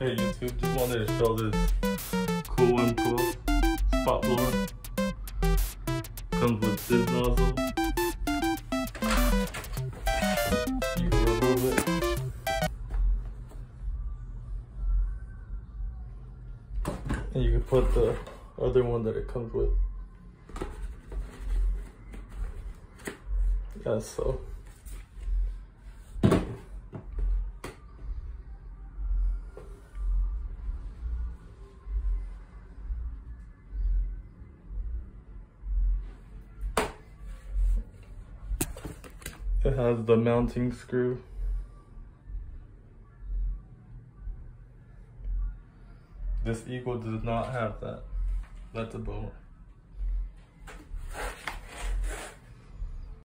Hey YouTube, just wanted to show this cool M12 spot blower. Comes with this nozzle. You can remove it. And you can put the other one that it comes with. Yeah, so. It has the mounting screw. This EGO does not have that. That's a bummer.